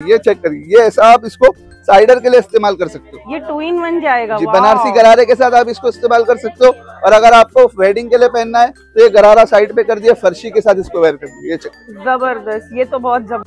ये चेक करिए। ये ऐसा आप इसको साइडर के लिए इस्तेमाल कर सकते हो। ये टू इन वन जाएगा जी बनारसी गरारे के साथ आप इसको इस्तेमाल कर सकते हो। और अगर आपको वेडिंग के लिए पहनना है तो ये गरारा साइड पे कर दिया फर्शी के साथ इसको वेयर कर चेक ज़बरदस्त ये तो बहुत जब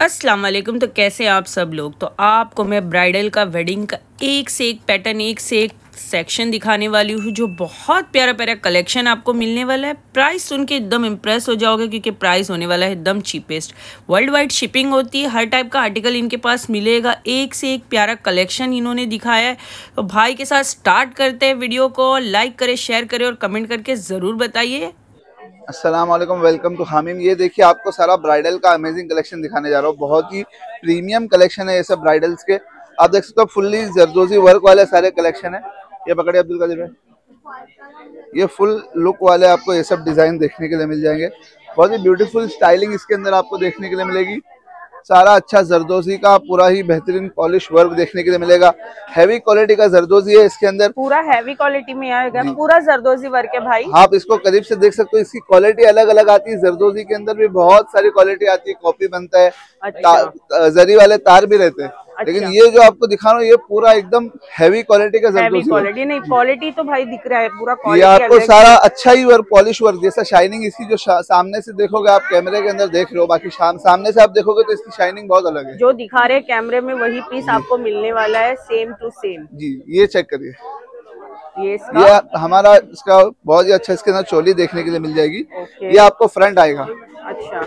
अस्सलाम वालेकुम तो कैसे आप सब लोग? तो आपको मैं ब्राइडल का वेडिंग का एक से एक पैटर्न एक से एक सेक्शन दिखाने वाली हूँ, जो बहुत प्यारा प्यारा कलेक्शन आपको मिलने वाला है। प्राइस सुन के एकदम इम्प्रेस हो जाओगे, क्योंकि प्राइस होने वाला है एकदम चीपेस्ट वर्ल्ड वाइड शिपिंग होती है, हर टाइप का आर्टिकल इनके पास मिलेगा। एक से एक प्यारा कलेक्शन इन्होंने दिखाया है। तो भाई के साथ स्टार्ट करते हैं वीडियो को लाइक करें शेयर करें और कमेंट करके ज़रूर बताइए। अस्सलाम वालेकुम टू हामिम ये देखिए, आपको सारा ब्राइडल का अमेजिंग कलेक्शन दिखाने जा रहा हूँ। बहुत ही प्रीमियम कलेक्शन है ये सब ब्राइडल्स के। आप देख सकते हो फुल्ली जरदोजी वर्क वाले सारे कलेक्शन है। ये पकड़े अब्दुल कादिर भाई। ये फुल लुक वाले आपको ये सब डिज़ाइन देखने के लिए मिल जाएँगे। बहुत ही ब्यूटीफुल स्टाइलिंग इसके अंदर आपको देखने के लिए मिलेगी। सारा अच्छा जरदोजी का पूरा ही बेहतरीन पॉलिश वर्क देखने के लिए मिलेगा। हैवी क्वालिटी का जरदोजी है इसके अंदर। पूरा हैवी क्वालिटी में आएगा। पूरा जरदोजी वर्क है भाई। आप इसको करीब से देख सकते हो इसकी क्वालिटी अलग अलग आती है। जरदोजी के अंदर भी बहुत सारी क्वालिटी आती है कॉपी बनता है। अच्छा। जरी वाले तार भी रहते हैं। लेकिन ये जो आपको दिखा रहा हूँ ये पूरा एकदम हैवी क्वालिटी का हैवी है। क्वालिटी नहीं क्वालिटी तो भाई दिख रहा है पूरा ये आपको सारा अच्छा ही वर्क पॉलिश वर्क जैसा शाइनिंग इसकी जो सामने से देखोगे आप कैमरे के अंदर देख रहे हो बाकी शाम सामने से आप देखोगे तो इसकी शाइनिंग बहुत अलग है। जो दिखा रहे कैमरे में वही पीस आपको मिलने वाला है सेम टू सेम जी ये चेक करिए। ये इसका ये हमारा इसका बहुत ही अच्छा इसके अंदर चोली देखने के लिए मिल जाएगी। ये आपको फ्रंट आएगा। अच्छा।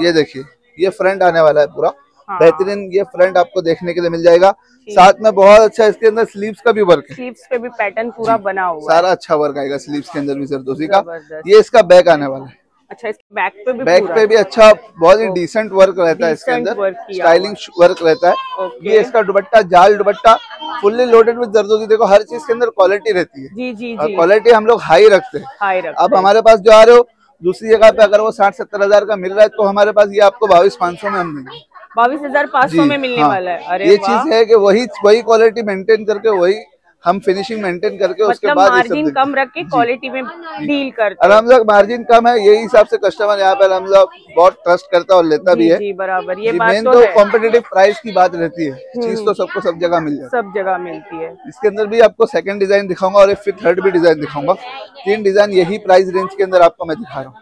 ये देखिए ये फ्रंट आने वाला है पूरा। हाँ। बेहतरीन ये फ्रंट आपको देखने के लिए मिल जाएगा। साथ में बहुत अच्छा इसके अंदर स्लीव्स का भी वर्क है। स्लीव्स पे भी पैटर्न पूरा बना हुआ सारा अच्छा वर्क आएगा स्लीव्स के अंदर भी जरदोजी का। ये इसका बैक आने वाला है। अच्छा इसके बैक पे भी बैक पे भी अच्छा बहुत ही डिसेंट वर्क रहता है इसके अंदर। स्टाइलिंग वर्क रहता है। ये इसका दुपट्टा जाल dupatta fully loaded with zardozi देखो हर चीज़ के अंदर क्वालिटी रहती है। जी जी जी। क्वालिटी हम लोग हाई रखते हैं। हाई रख अब हमारे पास जो आ रहे हो दूसरी जगह पे अगर वो साठ सत्तर हज़ार का मिल रहा है तो हमारे पास ये आपको बाईस पाँच सौ में हम देंगे। बाईस हज़ार पाँच सौ में मिलने हाँ। वाला है। अरे ये चीज़ है कि वही वही क्वालिटी मेंटेन करके वही हम फिनिशिंग मेंटेन करके मतलब उसके बाद मार्जिन कम रख के क्वालिटी में डील करते हैं। अलहमदा मार्जिन कम है यही हिसाब से कस्टमर यहाँ पे अलहमदा बहुत ट्रस्ट करता है और लेता भी है। जी बराबर। ये बात मेन तो तो कॉम्पिटेटिव प्राइस की बात रहती है। चीज़ तो सबको सब जगह मिल जाती सब जगह मिलती है। है इसके अंदर भी आपको सेकंड डिज़ाइन दिखाऊँगा और फिर थर्ड भी डिज़ाइन दिखाऊँगा। तीन डिज़ाइन यही प्राइस रेंज के अंदर आपको मैं दिखा रहा हूँ।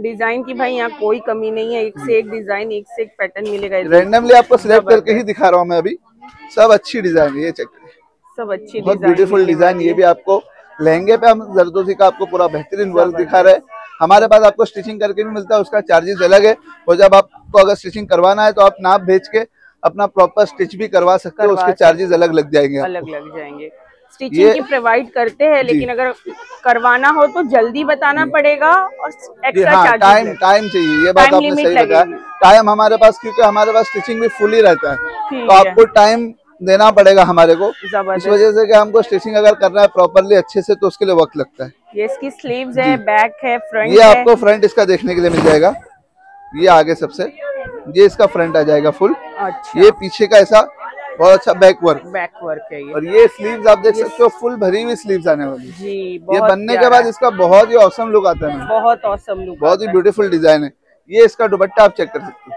डिज़ाइन की भाई यहाँ कोई कमी नहीं है एक से एक डिज़ाइन एक से एक पैटर्न मिलेगा रेंडमली आपको सिलेक्ट करके ही दिखा रहा हूँ मैं अभी। सब अच्छी डिज़ाइन ये चेक सब अच्छी बहुत ब्यूटीफुल डिज़ाइन ये भी आपको लहंगे पे हम जरदोजी का आपको पूरा बेहतरीन वर्क दिखा रहे हैं। हमारे पास आपको स्टिचिंग करके भी मिलता है उसका चार्जेस अलग है। और जब आपको अगर स्टिचिंग करवाना है तो आप नाप भेज के अपना प्रॉपर स्टिच भी करवा सकते हो उसके चार्जेस अलग लग जाएँगे अलग लग जाएँगे। स्टिचिंग की प्रोवाइड करते हैं लेकिन अगर करवाना हो तो जल्दी बताना पड़ेगा और एक्स्ट्रा हाँ टाइम टाइम चाहिए ये बात आपने सही बताया। टाइम हमारे पास क्योंकि हमारे पास स्टिचिंग भी फुली रहता है। तो आपको टाइम देना पड़ेगा हमारे को। इस वजह से कि हमको स्टिचिंग अगर करना है प्रॉपरली अच्छे से तो उसके लिए वक्त लगता है। ये इसकी स्लीव्स है बैक है फ्रंट ये आपको फ्रंट इसका देखने के लिए मिल जाएगा। ये आगे सबसे। ये इसका फ्रंट आ जाएगा फुल अच्छा। ये पीछे का ऐसा बहुत अच्छा बैक वर्क बैक वर्क है ये। और ये स्लीव्स आप देख सकते हो फुल भरी हुई स्लीव्स आने वाली। जी ये बनने के बाद इसका बहुत ही औसम लुक आता है बहुत औसम लुक बहुत ही ब्यूटीफुल डिज़ाइन है। ये इसका दुपट्टा आप चेक कर सकते हो।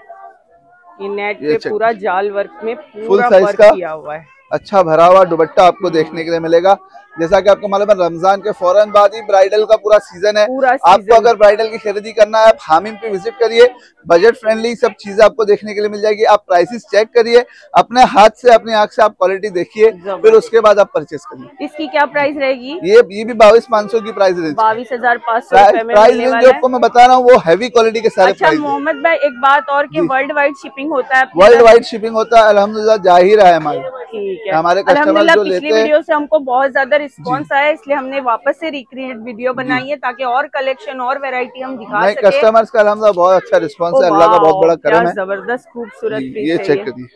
ये नेट पे पूरा जाल वर्क में फुल साइज़ का। किया हुआ है। अच्छा भरा हुआ दुपट्टा आपको देखने के लिए मिलेगा। जैसा कि आपको मालूम है रमज़ान के फ़ौरन बाद ही ब्राइडल का पूरा सीज़न है। पूरा सीज़न आपको अगर ब्राइडल की खरीदी करना है आप हामिम पे विज़िट करिए। बजट फ्रेंडली सब चीज़ें आपको देखने के लिए मिल जाएगी। आप प्राइसेस चेक करिए। अपने हाथ से अपनी आँख से आप क्वालिटी देखिए। फिर उसके बाद आप परचेस करिए। इसकी क्या प्राइस रहेगी? ये ये भी बाईस पाँच सौ की प्राइस रहेगी बाईस हज़ार पाँच सौ प्राइस रेंज जो आपको मैं बता रहा हूँ वो हैवी क्वालिटी के सारे अच्छा प्राइस मोहम्मद भाई एक बात और कि वर्ल्ड वाइड शिपिंग होता है वर्ल्ड वाइड शिपिंग होता है अलहमदुल्ला जा ही रहा है हमारे हमारे कस्टमर जो लेते हैं- हमको बहुत ज़्यादा रिस्पांस आया इसलिए हमने वापस से रिक्रिएट वीडियो बनाई है ताकि और कलेक्शन और वैरायटी हम दिखा सके। कस्टमर्स का अलहमदा बहुत अच्छा रिस्पॉन्स है अल्लाह का बहुत बड़ा करम है। ज़बरदस्त खूबसूरत ये चेक कर करिए।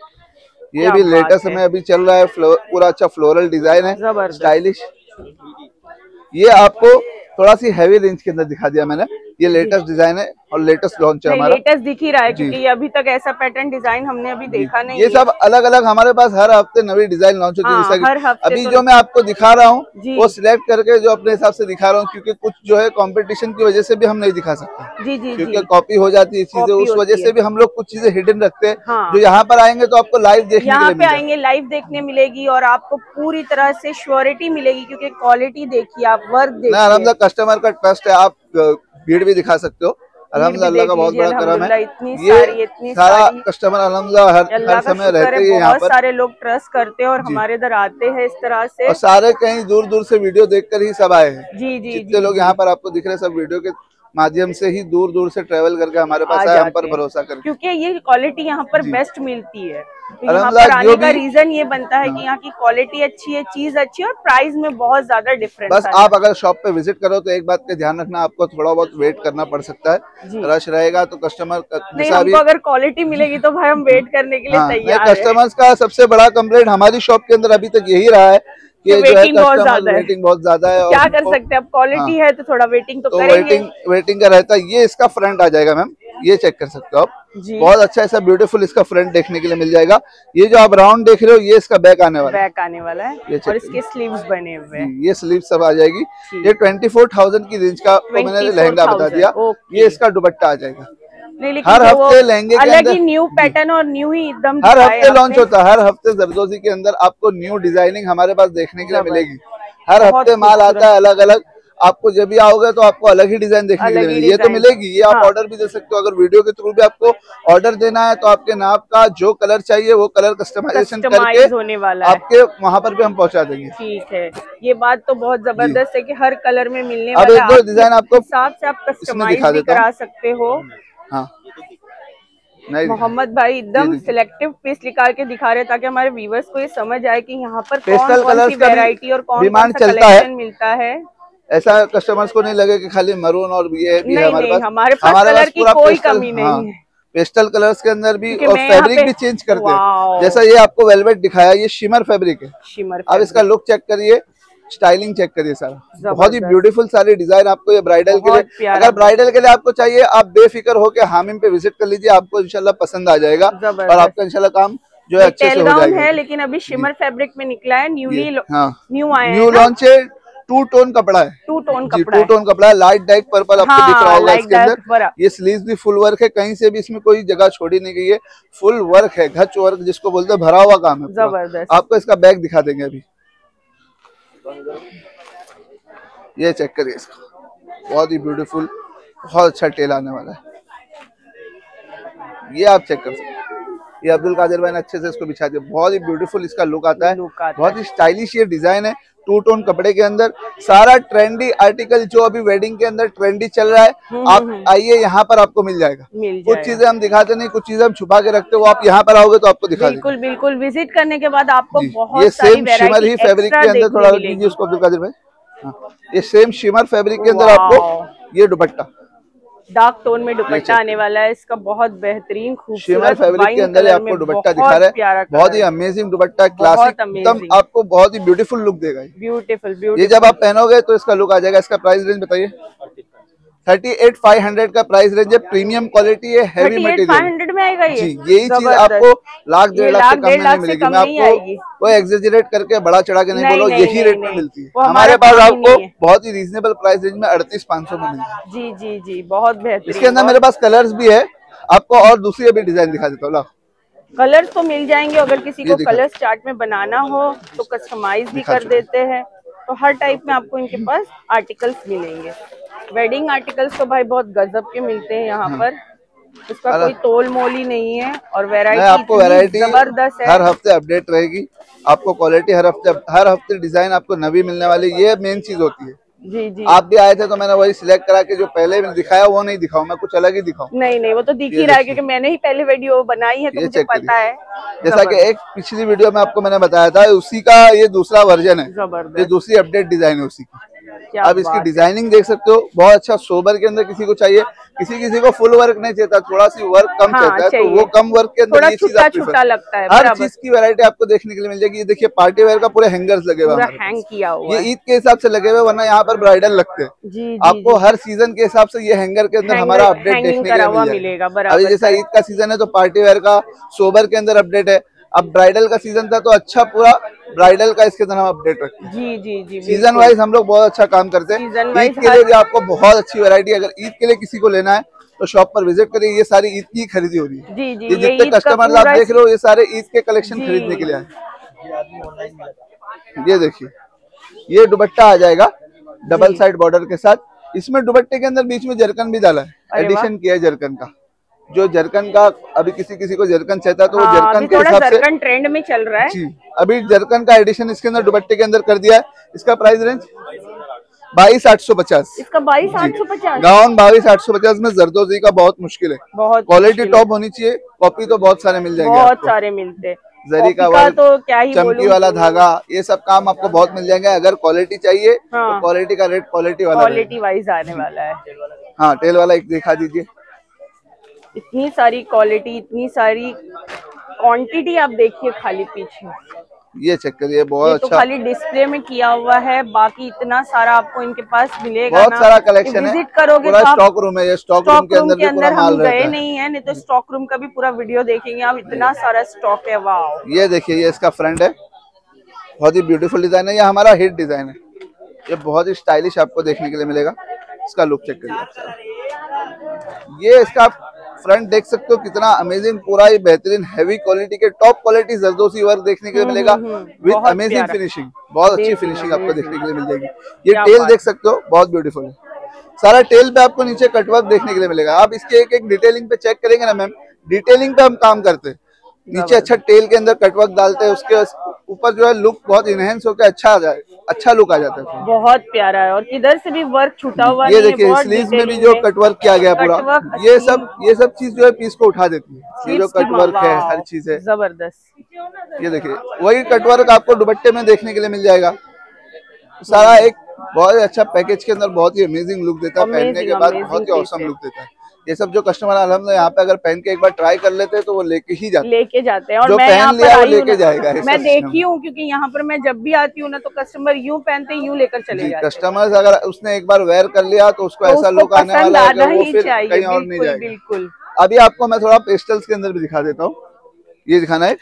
ये भी लेटेस्ट में अभी चल रहा है पूरा अच्छा फ्लोरल डिज़ाइन है स्टाइलिश ये आपको थोड़ा सी हैवी रेंज के अंदर दिखा दिया मैंने। ये लेटेस्ट डिज़ाइन है और लेटेस्ट लॉन्च है हमारा। लेटेस्ट दिख ही रहा है क्योंकि अभी तक ऐसा पैटर्न डिज़ाइन हमने अभी देखा नहीं ये सब अलग अलग हमारे पास हर हफ़्ते नवी डिज़ाइन लॉन्च होती है हाँ, अभी तो- जो मैं आपको दिखा रहा हूँ वो सिलेक्ट करके जो अपने हिसाब से दिखा रहा हूँ क्योंकि कुछ जो है कॉम्पिटिशन की वजह से भी हम नहीं दिखा सकते। जी जी क्योंकि कॉपी हो जाती है चीज़ें उस वजह से भी हम लोग कुछ चीज़ें हिडन रखते हैं हाँ। जो यहाँ पर आएँगे तो आपको लाइव देखने यहाँ पे आएँगे लाइव देखने मिलेगी और आपको पूरी तरह से श्योरिटी मिलेगी क्योंकि क्वालिटी देखिए आप वर्क देखिए। कस्टमर का ट्रस्ट है आप भीड़ भी दिखा सकते हो। अलहमदा अल्लाह का बहुत बड़ा करम है। इतनी सारी, इतनी ये सारा सारी। कस्टमर अलहमदा हर हर समय रहते हैं यहाँ पर। सारे लोग ट्रस्ट करते हैं और हमारे इधर आते हैं इस तरह से। और सारे कहीं दूर दूर से वीडियो देखकर ही सब आए हैं। जी जी जितने लोग यहाँ पर आपको दिख रहे हैं सब वीडियो के माध्यम से ही दूर दूर से ट्रेवल करके हमारे पास आए हम पर भरोसा करके क्योंकि ये क्वालिटी यहाँ पर बेस्ट मिलती है। तो यहाँ पर आने का रीजन ये बनता है कि यहाँ की क्वालिटी अच्छी है चीज़ अच्छी है और प्राइस में बहुत ज़्यादा डिफरेंस बस आप अगर शॉप पे विज़िट करो तो एक बात का ध्यान रखना आपको थोड़ा बहुत वेट करना पड़ सकता है। रश रहेगा तो कस्टमर नहीं हमको अगर क्वालिटी मिलेगी तो भाई हम वेट करने के लिए हाँ तैयार है। कस्टमर्स का सबसे बड़ा कंप्लेंट हमारी शॉप के अंदर अभी तक यही रहा है कि जो है बहुत ज़्यादा है। वेटिंग बहुत ज़्यादा है क्या कर सकते हैं? अब क्वालिटी है। तो थोड़ा वेटिंग तो तो वेटिंग वेटिंग का रहता है। ये इसका फ्रंट आ जाएगा मैम ये चेक कर सकते हो आप। बहुत अच्छा ऐसा ब्यूटीफुल इसका फ्रंट देखने के लिए मिल जाएगा। ये जो आप राउंड देख रहे हो ये इसका बैक आने वाला है। बैक आने वाला है ये और इसके स्लीव्स बने हुए हैं। ये स्लीव सब आ जाएगी। ये ट्वेंटी फोर थाउज़ेंड की रेंज का तो मैंने लहंगा बता दिया। ये इसका दुपट्टा आ जाएगा। नहीं हर हफ़्ते लहंगे के अलग ही न्यू पैटर्न और न्यू ही एकदम हर हफ़्ते लॉन्च होता है हर हफ़्ते जरदोजी के अंदर आपको न्यू डिज़ाइनिंग हमारे पास देखने के लिए मिलेगी। हर हफ़्ते माल आता है अलग अलग आपको जब भी आओगे तो आपको अलग ही डिज़ाइन देखने के लिए मिलेगी। ये तो मिलेगी ये आप हाँ। ऑर्डर भी दे सकते हो। अगर वीडियो के थ्रू भी आपको ऑर्डर देना है तो आपके नाप का जो कलर चाहिए वो कलर कस्टमाइजेशन करके होने वाला है। आपके वहाँ पर भी हम पहुँचा देंगे। ठीक है। ये बात तो बहुत ज़बरदस्त है कि हर कलर में मिलने अब वाला डिज़ाइन आपको हिसाब से आप कस्टमाइज भी करा सकते हो। हाँ। मोहम्मद भाई एकदम। सिलेक्टिव पीस निकाल के दिखा रहे ताकि हमारे व्यूवर्स को ये समझ आए कि यहाँ पर Pastel कौन कौन colours सी का वैरायटी और कौन सा चलता है। कलेक्शन मिलता है। ऐसा कस्टमर्स को नहीं लगे कि खाली मरून और ये भी है हमारे पास। हमारे पास कलर की कोई कमी नहीं हाँ, है। पेस्टल कलर्स के अंदर भी और फैब्रिक भी चेंज करते हैं। जैसा ये आपको वेलवेट दिखाया ये शिमर फैब्रिक है। शिमर अब इसका लुक चेक करिए। स्टाइलिंग चेक करिए सारा। बहुत ही ब्यूटीफुल सारी डिज़ाइन आपको ये ब्राइडल के लिए। अगर ब्राइडल के लिए आपको चाहिए आप बेफिक्र होकर हामिम पे विज़िट कर लीजिए आपको इनशाला पसंद आ जाएगा। और आपका इंशाल्लाह काम जो है अच्छे से हो जाएगा। है लेकिन अभी शिमर फैब्रिक में निकला है न्यूली हाँ। न्यू आया न्यू लॉन्च है टू टोन कपड़ा है। टू टोन कपड़ा टू टोन कपड़ा है लाइट डाइक पर्पल आपको हाँ, दिख रहा होगा इसके अंदर। ये स्लीव भी फुल वर्क है कहीं से भी इसमें कोई जगह छोड़ी नहीं गई है। फुल वर्क है घच वर्क जिसको बोलते हैं भरा हुआ काम है ज़बरदस्त। आपको इसका बैग दिखा देंगे अभी। ये चेक करिए इसको। बहुत ही ब्यूटीफुल बहुत अच्छा टेल आने वाला है। ये आप चेक कर सकते हैं। ये अब्दुल कादिर भाई ने अच्छे से इसको बिछा दिया। बहुत ही ब्यूटीफुल इसका लुक आता है। है। बहुत ही स्टाइलिश ये डिज़ाइन है। टू टोन कपड़े के अंदर। सारा ट्रेंडी आर्टिकल जो अभी वेडिंग के अंदर ट्रेंडी चल रहा है आप आइए यहाँ पर आपको मिल जाएगा। मिल कुछ चीज़ें हम दिखाते नहीं कुछ चीज़ें हम छुपा के रखते हो आप यहाँ पर आओगे तो आपको दिखा बिल्कुल बिल्कुल। विज़िट करने के बाद आपको जी, ये सेम शिमर ही फैब्रिक के अंदर थोड़ा उसको अब्दुल कादिर भाई। हाँ, ये सेम शिमर फैब्रिक के अंदर आपको ये दुपट्टा। डार्क टोन में दुपट्टा आने वाला है इसका बहुत बेहतरीन खूबसूरत फैब्रिक के अंदर आपको दुपट्टा दिखा रहा है। बहुत ही अमेजिंग दुपट्टा क्लासिक एकदम आपको बहुत ही ब्यूटीफुल लुक देगा। ब्यूटीफुल ये जब आप पहनोगे तो इसका लुक आ जाएगा इसका प्राइस रेंज बताइए। थर्टी एट फाइव हंड्रेड का प्राइस रेंज है। प्रीमियम क्वालिटी है हैवी मटेरियल में आएगा ये। जी यही चीज़ आपको लाख डेढ़ लाख से कम में नहीं मिलेगी। मैं आपको। कोई एक्सेजरेट करके बड़ा चढ़ा के नहीं नहीं, बोलो यही रेट में मिलती है। हमारे पास आपको बहुत ही रीजनेबल प्राइस रेंज में अड़तीस पाँच सौ में मिलेगी जी जी जी बहुत बेहतर इसके अंदर मेरे पास कलर्स भी है। आपको और दूसरी अभी डिज़ाइन दिखा देता हूँ। कलर्स तो मिल जाएँगे अगर किसी को दिखा। कलर्स चार्ट में बनाना हो तो कस्टमाइज भी कर देते हैं। तो हर टाइप में आपको इनके पास आर्टिकल्स मिलेंगे। वेडिंग आर्टिकल्स तो भाई बहुत गजब के मिलते हैं यहाँ पर। उसका कोई तोल मोल ही नहीं है और मैं वैरायटी आपको वैरायटी ज़बरदस्त है। हर हफ़्ते अपडेट रहेगी। आपको क्वालिटी हर हफ़्ते हर हफ़्ते डिज़ाइन आपको नवी मिलने वाली ये मेन चीज़ होती है। जी जी। आप भी आए थे तो मैंने वही सिलेक्ट करा के जो पहले मैंने दिखाया वो नहीं दिखाऊँ मैं कुछ अलग ही दिखाऊँ। नहीं नहीं वो तो दिख ही रहा है क्योंकि मैंने ही पहले वीडियो बनाई है तो मुझे पता है। जैसा कि एक पिछली वीडियो में आपको मैंने बताया था उसी का ये दूसरा वर्जन है। ये दूसरी अपडेट डिज़ाइन है उसी की। आप इसकी डिज़ाइनिंग देख सकते हो बहुत अच्छा सोबर के अंदर किसी को चाहिए किसी किसी को फुल वर्क नहीं चाहता थोड़ा सी वर्क कम हाँ, चाहता है तो वो कम वर्क के अंदर ये चीज़ लगता है हर चीज़ की वैरायटी आपको देखने के लिए मिल जाएगी। ये देखिए पार्टी वेयर का पूरे हैंगर्स लगे हुए हैं। हैंग किया हुआ ये ईद के हिसाब से लगे हुए वरना यहाँ पर ब्राइडल लगते हैं। आपको हर सीज़न के हिसाब से ये हैंगर के अंदर हमारा अपडेट देखने के लिए मिलेगा, अभी जैसा ईद का सीज़न है तो पार्टी वेयर का सोबर के अंदर अपडेट है। अब ब्राइडल का सीज़न था तो अच्छा पूरा ब्राइडल का इसके हम अपडेट रखते हैं। जी जी जी सीज़न वाइज हम लोग बहुत अच्छा काम करते हैं। ईद के लिए भी आपको बहुत अच्छी वैरायटी अगर ईद के लिए किसी को लेना है तो शॉप पर विज़िट करिए। ये सारी ईद की खरीदी हो रही है। जी जी ये ये जितने कस्टमर आप देख रहे हो ये सारे ईद के कलेक्शन खरीदने के लिए आए। ये देखिए ये दुपट्टा आ जाएगा डबल साइड बॉर्डर के साथ। इसमें दुपट्टे के अंदर बीच में जरकन भी डाला है। एडिशन किया है जरकन का। जो जरकन का अभी किसी किसी को जरकन चाहता है तो वो हाँ, जरकन के हिसाब से ट्रेंड में चल रहा है। जी अभी जरकन का एडिशन इसके अंदर दुपट्टे के अंदर कर दिया है। इसका प्राइस रेंज बाईस आठ सौ पचास। इसका बाईस आठ सौ पचास। गाउन बाईस आठ सौ पचास में जरदोजी का बहुत मुश्किल है। बहुत क्वालिटी टॉप होनी चाहिए कॉपी तो बहुत सारे मिल जाएँगे बहुत सारे मिलते हैं। जरी का वर्क तो क्या ही चमकी वाला धागा ये सब काम आपको बहुत मिल जाएँगे। अगर क्वालिटी चाहिए हाँ। तो क्वालिटी का रेट क्वालिटी वाला क्वालिटी वाइज आने वाला है। हाँ टेल वाला एक दिखा दीजिए। इतनी सारी क्वालिटी इतनी सारी क्वांटिटी आप देखिए खाली पीछे। ये चेक करिए ये बहुत तो अच्छा। खाली डिस्प्ले में किया हुआ है बाकी इतना सारा आपको इनके पास मिलेगा बहुत सारा कलेक्शन है। विज़िट करोगे तो आप स्टॉक रूम है ये स्टॉक रूम के अंदर के अंदर हम गए नहीं है नहीं तो स्टॉक रूम का भी पूरा वीडियो देखेंगे आप इतना सारा स्टॉक है वाह ये देखिए ये इसका फ्रंट है। बहुत ही ब्यूटीफुल डिज़ाइन है ये हमारा हिट डिज़ाइन है। ये बहुत ही स्टाइलिश आपको देखने के लिए मिलेगा। इसका लुक चेक करिए ये इसका फ्रंट देख सकते हो कितना अमेजिंग पूरा ही बेहतरीन हैवी क्वालिटी के टॉप क्वालिटी जरदोसी वर्क देखने के लिए मिलेगा hmm, hmm, with amazing finishing बहुत अच्छी फिनिशिंग आपको देखने के लिए मिल जाएगी। ये टेल देख सकते हो बहुत ब्यूटीफुल है। सारा टेल पे आपको नीचे कटवर्क देखने के लिए मिलेगा। आप इसके एक एक डिटेलिंग पे चेक करेंगे ना मैम डिटेलिंग पे हम काम करते हैं। नीचे अच्छा टेल के अंदर कटवर्क डालते हैं उसके ऊपर जो है लुक बहुत इनहेंस होकर अच्छा आ जाए अच्छा लुक आ जाता है। बहुत प्यारा है और इधर से भी वर्क छूटा हुआ ये देखिए स्लीव्स में भी जो कटवर्क किया गया पूरा ये सब ये सब चीज़ जो है पीस को उठा देती है। ये जो कटवर्क है हर चीज़ है। ज़बरदस्त। ये देखिए वही कटवर्क आपको दुपट्टे में देखने के लिए मिल जाएगा। सारा एक बहुत ही अच्छा पैकेज के अंदर बहुत ही अमेजिंग लुक देता है पहनने के बाद बहुत ही औसम लुक देता है। ये सब जो कस्टमर अलहमद यहाँ पे अगर पहन के एक बार ट्राई कर लेते हैं तो वो लेके ही जाते लेके जाते हैं और जो मैं पहन लिया वो लेके जाएगा, मैं देखी हूँ क्योंकि यहाँ पर मैं जब भी आती हूँ ना तो कस्टमर यूँ पहनते यूँ लेकर चले जाते हैं। कस्टमर्स अगर उसने एक बार वेयर कर लिया तो उसको तो ऐसा लुक आने वाला है कहीं और नहीं बिल्कुल जाएगा। बिल्कुल। अभी आपको मैं थोड़ा पेस्टल्स के अंदर भी दिखा देता हूँ। ये दिखाना है।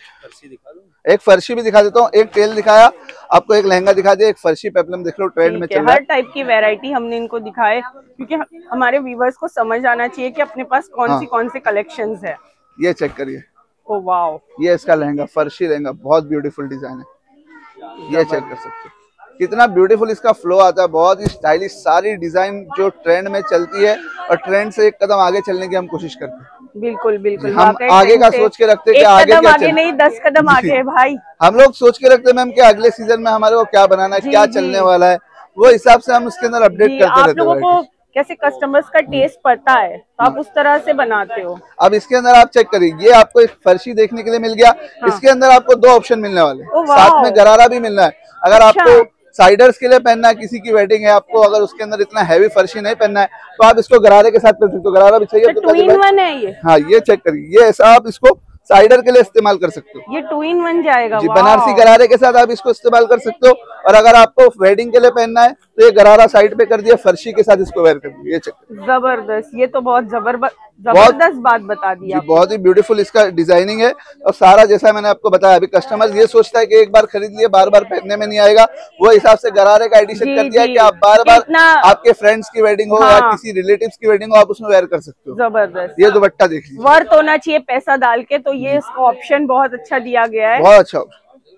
एक फर्शी भी दिखा देता हूँ एक टेल दिखाया आपको एक लहंगा दिखा दिया एक फर्शी पेपलम देख लो ट्रेंड में चल रहा हर टाइप की वैरायटी हमने इनको दिखाए क्योंकि हमारे व्यूवर्स को समझ आना चाहिए कि अपने पास कौन हाँ। सी कौन सी कलेक्शंस है। ये चेक करिए। ओ वाओ ये इसका लहंगा फर्शी लहंगा बहुत ब्यूटीफुल डिज़ाइन है। ये चेक कर सकते हो। कितना ब्यूटीफुल इसका फ्लो आता है बहुत ही स्टाइलिश सारी डिज़ाइन जो ट्रेंड में चलती है और ट्रेंड से एक कदम आगे चलने की हम कोशिश करते हैं। बिल्कुल बिल्कुल। हम आगे का सोच के रखते हैं कि आगे कदम आगे नहीं दस कदम आगे है भाई। हम लोग सोच के रखते हैं मैम कि अगले सीज़न में हमारे को क्या बनाना है क्या चलने वाला है। वो हिसाब से हम उसके अंदर अपडेट करते रहते हैं कैसे कस्टमर्स का टेस्ट पड़ता है तो आप उस तरह से बनाते हो। अब इसके अंदर आप चेक करिए ये आपको एक फर्शी देखने के लिए मिल गया। हाँ। इसके अंदर आपको दो ऑप्शन मिलने वाले। साथ में गरारा भी मिलना है। अगर अच्छा। आपको साइडर्स के लिए पहनना है किसी की वेडिंग है आपको अगर उसके अंदर इतना हैवी फर्शी नहीं पहनना है तो आप इसको गरारे के साथ पहन सकते हो। गरारा भी चाहिए तो? वन है ये। हाँ ये चेक करिए। ये ऐसा आप इसको साइडर के लिए इस्तेमाल कर सकते हो। ये टू इन वन जाएगा जी बनारसी गरारे के साथ आप इसको इस्तेमाल कर सकते हो। और अगर आपको वेडिंग के लिए पहनना है तो ये गरारा साइड पे कर दिया फर्शी के साथ इसको वेयर कर दिया ये चेक ज़बरदस्त ये तो बहुत ज़बरदस्त ज़बरदस्त बात बता दी जी बहुत ही ब्यूटीफुल इसका डिज़ाइनिंग है। और सारा जैसा मैंने आपको बताया अभी कस्टमर ये सोचता है कि एक बार खरीद लिए बार बार पहनने में नहीं आएगा। वो हिसाब से गरारे का एडिशन कर दिया। कि आप बार बार आपके फ्रेंड्स की वेडिंग हो या हाँ। किसी रिलेटिव्स की वेडिंग हो आप उसमें वेयर कर सकते हो। ज़बरदस्त। ये दुपट्टा देखिए वर्थ होना चाहिए पैसा डाल के तो ये इसका ऑप्शन बहुत अच्छा दिया गया है। बहुत अच्छा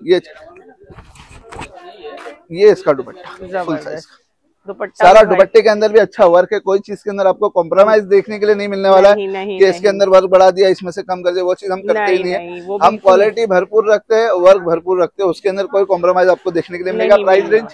ये ये इसका दुपट्टा फुल साइज़ दुपट्टा सारा दुपट्टे के अंदर भी अच्छा वर्क है कोई चीज़ के अंदर आपको कॉम्प्रोमाइज देखने के लिए नहीं मिलने वाला नहीं, है। नहीं, कि इसके अंदर वर्क बढ़ा दिया इसमें से कम कर दिया वो चीज़ हम करते ही नहीं, है। हम क्वालिटी भरपूर रखते हैं वर्क भरपूर रखते हैं उसके अंदर कोई कॉम्प्रोमाइज आपको देखने के लिए मिलेगा। प्राइस रेंज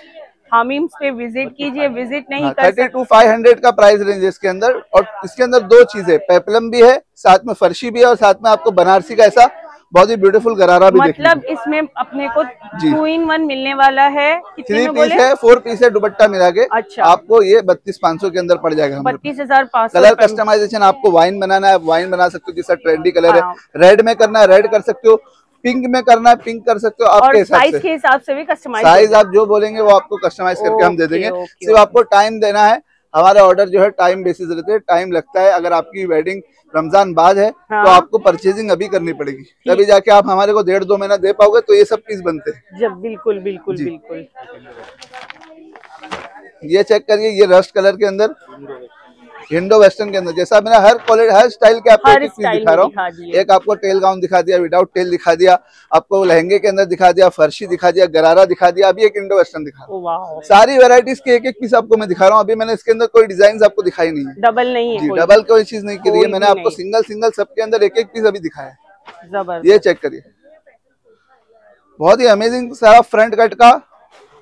हमीम्स पे विज़िट कीजिए विज़िट नहीं थर्टी टू फाइव हंड्रेड का प्राइस रेंज है इसके अंदर और इसके अंदर दो चीज़ें पेपलम भी है साथ में फर्शी भी है और साथ में आपको बनारसी का ऐसा बहुत ही ब्यूटीफुल गरारा भी मतलब इसमें अपने को टू इन वन मिलने वाला है। थ्री पीस है फोर पीस है दुपट्टा मिला के। अच्छा। आपको ये बत्तीस पाँच सौ के अंदर पड़ जाएगा बत्तीस हज़ार पाँच कलर कस्टमाइजेशन आपको वाइन बनाना है वाइन बना सकते हो जिसका ट्रेंडी कलर है। रेड हाँ। में करना है रेड कर सकते हो। पिंक में करना है पिंक कर सकते हो आपके साइज़ के हिसाब से भी कस्टमाइज साइज़ आप जो बोलेंगे वो आपको कस्टमाइज करके हम दे देंगे। सिर्फ़ आपको टाइम देना है। हमारे ऑर्डर जो है टाइम बेसिस रहते हैं। टाइम लगता है। अगर आपकी वेडिंग रमज़ान बाद है तो हाँ। तो आपको परचेजिंग अभी करनी पड़ेगी। तभी जाके आप हमारे को डेढ़ दो महीना दे पाओगे तो ये सब पीस बनते हैं। जब बिल्कुल बिल्कुल बिल्कुल। ये चेक करिए ये रस्ट कलर के अंदर। इंडो वेस्टर्न के अंदर जैसा मैंने हर क्वालिटी हर स्टाइल के आपको एक चीज़ दिखा रहा हूँ। एक आपको टेल गाउन दिखा दिया विदाउट टेल दिखा दिया आपको लहंगे के अंदर दिखा दिया फर्शी दिखा दिया गरारा दिखा दिया अभी एक इंडो वेस्टर्न दिखा रहा सारी वेराइटीज के एक एक पीस आपको मैं दिखा रहा हूँ। अभी मैंने इसके अंदर कोई डिज़ाइन आपको दिखाई नहीं है। डबल नहीं है डबल कोई। चीज़ नहीं करी है। मैंने आपको सिंगल सिंगल सबके अंदर एक एक पीस अभी दिखाया है। ये चेक करिए। बहुत ही अमेजिंग सारा फ्रंट कट का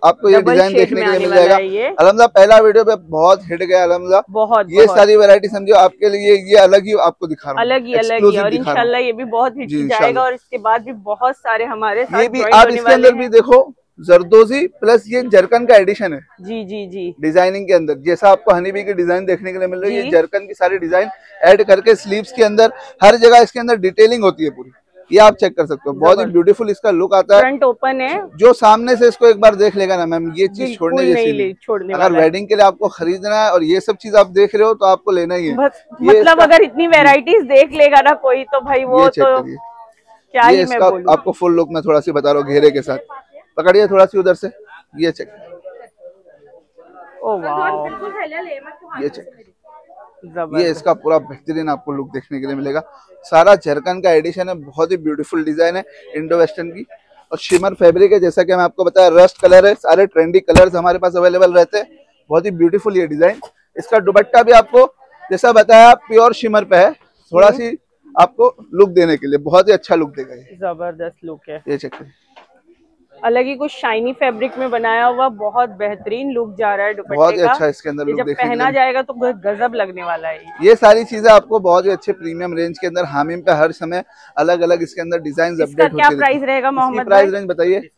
आपको ये डिज़ाइन देखने के लिए मिल जाएगा। अलहमदा पहला वीडियो पे बहुत हिट गया अलहमदा बहुत ये बहुत। सारी वैरायटी समझो आपके लिए ये अलग ही आपको दिखा रहा हूँ। अलग ही अलग ही और इंशाल्लाह ये भी बहुत हिट जाएगा और इसके बाद भी बहुत सारे हमारे ये भी आप इसके अंदर भी देखो जरदोजी प्लस ये जरकन का एडिशन है। जी जी जी। डिज़ाइनिंग के अंदर जैसा आपको हनीबी की डिज़ाइन देखने के लिए मिल रही है ये जरकन की सारी डिज़ाइन ऐड करके स्लीव्स के अंदर हर जगह इसके अंदर डिटेलिंग होती है पूरी। ये आप चेक कर सकते हो। बहुत ही ब्यूटीफुल इसका लुक आता है। फ्रंट ओपन है। जो सामने से इसको एक बार देख लेगा ना मैम ये चीज़ छोड़ने जैसी छोड़ने अगर वेडिंग के लिए आपको खरीदना है और ये सब चीज़ आप देख रहे हो तो आपको लेना ही है। मतलब अगर इतनी वेराइटीज देख लेगा ना कोई तो भाई वो तो क्या ही मैं आपको फुल लुक में थोड़ा सी बता रहा हूँ घेरे के साथ। पकड़िए थोड़ा सी उधर से। ये चेक ओ ये चेक ये इसका पूरा बेहतरीन आपको लुक देखने के लिए मिलेगा। सारा झरकन का एडिशन है बहुत ही ब्यूटीफुल डिज़ाइन है इंडो वेस्टर्न की। और शिमर फैब्रिक है जैसा कि मैं आपको बताया रस्ट कलर है सारे ट्रेंडी कलर्स हमारे पास अवेलेबल रहते हैं। बहुत ही ब्यूटीफुल ये डिज़ाइन इसका दुबट्टा भी आपको जैसा बताया प्योर शिमर पे है। थोड़ा हम्म। सी आपको लुक देने के लिए बहुत ही अच्छा लुक देगा ज़बरदस्त लुक है। ये चेक अलग ही कुछ शाइनी फैब्रिक में बनाया हुआ बहुत बेहतरीन लुक जा रहा है दुपट्टे बहुत का। अच्छा इसके अंदर जब पहना जाएगा तो गजब लगने वाला है ये। सारी चीज़ें आपको बहुत ही अच्छे प्रीमियम रेंज के अंदर हामिम पे हर समय अलग अलग इसके अंदर डिज़ाइन अपडेट क्या प्राइस रहेगा मोहम्मद प्राइस रेंज बताइए।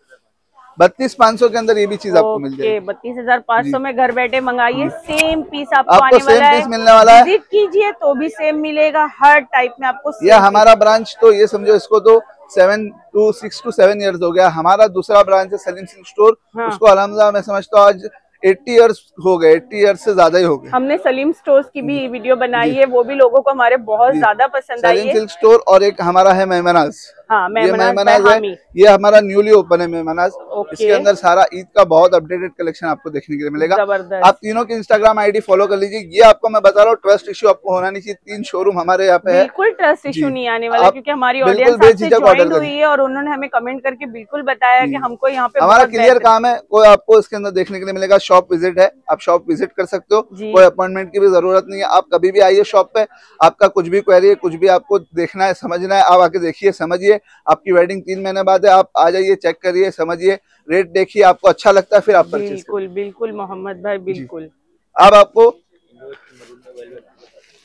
बत्तीस पाँच सौ के अंदर ये भी चीज़ आपको मिल जाएगी। बत्तीस हज़ार पाँच सौ में घर बैठे मंगाइए सेम पीस आपको, आपको सेम पीस मिलने वाला है। विज़िट कीजिए तो भी सेम मिलेगा हर टाइप में आपको ये हमारा ब्रांच तो ये समझो इसको तो seven to six to seven years हो गया। हमारा दूसरा ब्रांच है सलीम सिंह स्टोर हाँ। उसको अलहमदा मैं समझता हूँ आज एट्टी ईयर्स हो गए। एट्टी ईयर्स से ज़्यादा ही हो गए। हमने सलीम स्टोर्स की भी वीडियो बनाई है वो भी लोगों को हमारे बहुत ज़्यादा पसंद आई है। सिल्क स्टोर और एक हमारा है मेहमानाज हाँ, मेहमानाज है ये हमारा न्यूली ओपन है मेहमानाज इसके अंदर सारा ईद का बहुत अपडेटेड कलेक्शन आपको देखने के लिए मिलेगा। आप तीनों की इंस्टाग्राम आईडी फॉलो कर लीजिए। ये आपको मैं बता रहा हूँ ट्रस्ट इश्यू आपको होना नहीं चाहिए। तीन शोरूम हमारे यहाँ पे है। बिल्कुल ट्रस्ट इश्यू नहीं आने वाला क्योंकि हमारी ऑडियंस हुई है और उन्होंने हमें कमेंट करके बिल्कुल बताया की हमको यहाँ पे हमारा क्लियर काम है कोई आपको इसके अंदर देखने के लिए मिलेगा शॉप विज़िट है आप शॉप विज़िट कर सकते हो। कोई अपॉइंटमेंट की भी ज़रूरत नहीं है आप कभी भी आइए शॉप पे आपका कुछ भी क्वेरी है कुछ भी आपको देखना है समझना है आप आके देखिए समझिए। आपकी वेडिंग तीन महीने बाद है आप आ जाइए चेक करिए समझिए रेट देखिए आपको अच्छा लगता है फिर आप बिल्कुल बिल्कुल मोहम्मद भाई बिल्कुल। अब आपको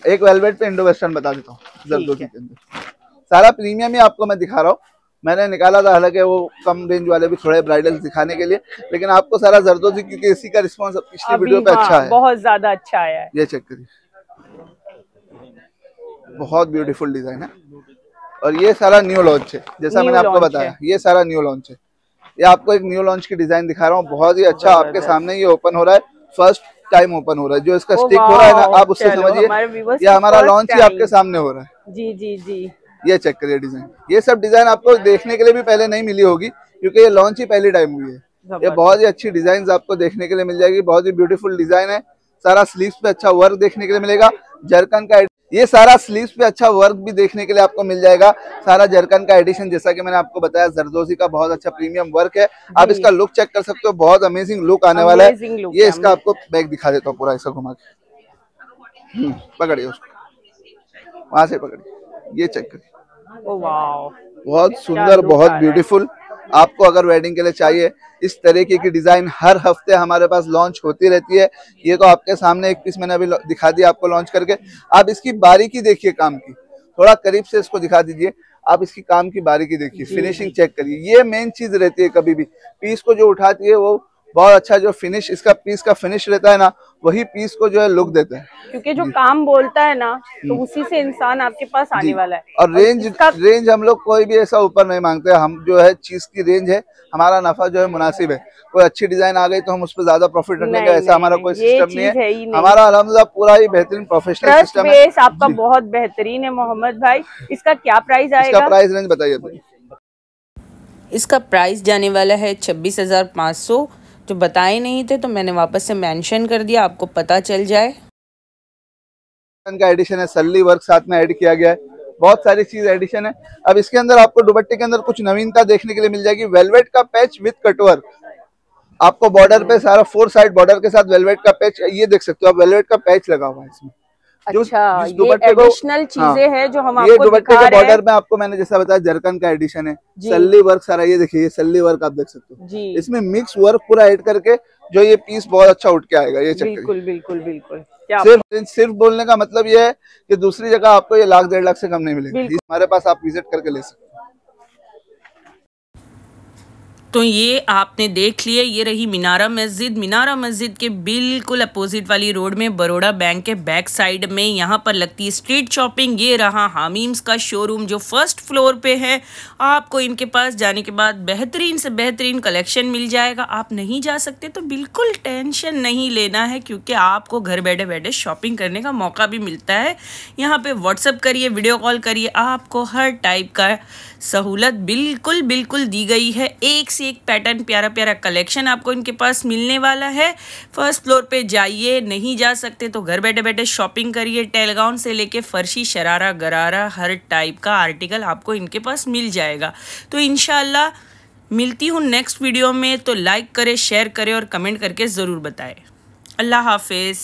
एक वेलवेट पे इंडो वेस्टर्न बता देता हूँ जरदोजी के अंदर सारा प्रीमियम ही आपको मैं दिखा रहा हूँ। मैंने निकाला था हालाँकि वो कम रेंज वाले भी थोड़े ब्राइडल दिखाने के लिए लेकिन आपको सारा जरदोजी क्योंकि इसी का रिस्पॉन्स पिछली वीडियो पे हाँ, अच्छा है बहुत ज़्यादा अच्छा आया है। ये चेक करिए। बहुत ब्यूटीफुल डिज़ाइन है। और ये सारा न्यू लॉन्च है। जैसा मैंने आपको बताया ये सारा न्यू लॉन्च है। ये आपको एक न्यू लॉन्च की डिज़ाइन दिखा रहा हूँ। बहुत ही अच्छा आपके सामने ये ओपन हो रहा है। फ़र्स्ट टाइम ओपन हो रहा है। जो इसका स्टिक हो रहा है ना आप उससे समझिए। ये हमारा लॉन्च ही आपके सामने हो रहा है। जी जी जी। ये चेक करिए डिज़ाइन ये सब डिज़ाइन आपको देखने के लिए भी पहले नहीं मिली होगी क्योंकि ये लॉन्च ही पहली टाइम हुई है। ये बहुत ही अच्छी डिज़ाइन आपको देखने के लिए मिल जाएगी। बहुत ही ब्यूटीफुल डिज़ाइन है। सारा स्लीव्स पे अच्छा वर्क देखने के लिए मिलेगा। जरकन का ये सारा स्लीव्स पे अच्छा वर्क भी देखने के लिए आपको मिल जाएगा। सारा जरकन का एडिशन जैसा कि मैंने आपको बताया जरदोजी का बहुत अच्छा प्रीमियम वर्क है। आप इसका लुक चेक कर सकते हो बहुत अमेजिंग लुक आने वाला है। ये इसका आपको बैग दिखा देता हूँ पूरा ऐसा घुमा के। हम्म, पकड़िए उसको। वहाँ से पकड़िए। ये चेक करिए। बहुत सुंदर बहुत ब्यूटीफुल आपको अगर वेडिंग के लिए चाहिए, इस तरीके की डिज़ाइन हर हफ़्ते हमारे पास लॉन्च होती रहती है। ये तो आपके सामने एक पीस मैंने अभी दिखा दिया आपको लॉन्च करके। आप इसकी बारीकी देखिए काम की। थोड़ा करीब से इसको दिखा दीजिए। आप इसकी काम की बारीकी देखिए फिनिशिंग चेक करिए। ये मेन चीज़ रहती है कभी भी। पीस को जो उठाती है वो बहुत अच्छा जो फिनिश इसका पीस का फिनिश रहता है ना वही पीस को जो है लुक देता है। क्योंकि जो काम बोलता है ना तो हम्म। उसी से इंसान आपके पास आने वाला है। और रेंज रेंज हम लोग कोई भी ऐसा ऊपर नहीं मांगते हम जो है चीज़ की रेंज है हमारा नफा जो है मुनासिब है। कोई अच्छी डिज़ाइन आ गई तो हम उस पर ज़्यादा प्रॉफिट रखने का ऐसा हमारा कोई सिस्टम नहीं है, हमारा अलहमदुल्ला पूरा ही बेहतरीन प्रोफेशनल सिस्टम है। आपका बहुत बेहतरीन है मोहम्मद भाई। इसका क्या प्राइस आएगा? प्राइस रेंज बताइए इसका प्राइस जाने वाला है छब्बीस हज़ार पाँच सौ। जो बताए नहीं थे तो मैंने वापस से मेंशन कर दिया, आपको पता चल जाए। का एडिशन है सल्ली वर्क साथ में ऐड किया गया है। बहुत सारी चीज़ एडिशन है। अब इसके अंदर आपको दुबट्टे के अंदर कुछ नवीनता देखने के लिए मिल जाएगी। वेलवेट का पैच विथ कटवर आपको बॉर्डर पे सारा फोर साइड बॉर्डर के साथ वेलवेट का पैच ये देख सकते हो आप वेलवेट का पैच लगा हुआ है इसमें। अच्छा ये एडिशनल चीज़ें हाँ, हैं जो हम ये दुपट्टे के बॉर्डर में आपको मैंने जैसा बताया जरकन का एडिशन है। सल्ली वर्क सारा ये देखिए सल्ली वर्क आप देख सकते हो। इसमें मिक्स वर्क पूरा एड करके जो ये पीस बहुत अच्छा उठ के आएगा ये बिल्कुल बिल्कुल बिल्कुल। सिर्फ़ सिर्फ़ बोलने का मतलब ये है कि दूसरी जगह आपको ये लाख डेढ़ लाख से कम नहीं मिलेगी। हमारे पास आप विज़िट करके ले सकते तो ये आपने देख लिया ये रही मीनारा मस्जिद। मीनारा मस्जिद के बिल्कुल अपोजिट वाली रोड में बड़ोड़ा बैंक के बैक साइड में यहाँ पर लगती है स्ट्रीट शॉपिंग ये रहा हामीम्स का शोरूम जो फ़र्स्ट फ्लोर पे है। आपको इनके पास जाने के बाद बेहतरीन से बेहतरीन कलेक्शन मिल जाएगा। आप नहीं जा सकते तो बिल्कुल टेंशन नहीं लेना है, क्योंकि आपको घर बैठे बैठे शॉपिंग करने का मौका भी मिलता है। यहाँ पर व्हाट्सअप करिए वीडियो कॉल करिए, आपको हर टाइप का सहूलत बिल्कुल बिल्कुल दी गई है। एक से एक पैटर्न प्यारा प्यारा कलेक्शन आपको इनके पास मिलने वाला है। फ़र्स्ट फ्लोर पे जाइए, नहीं जा सकते तो घर बैठे बैठे शॉपिंग करिए। टेलगाउन से लेके फर्शी, शरारा, गरारा, हर टाइप का आर्टिकल आपको इनके पास मिल जाएगा। तो इनशाला मिलती हूँ नेक्स्ट वीडियो में। तो लाइक करें शेयर करें और कमेंट करके ज़रूर बताएँ। अल्लाह हाफिज़।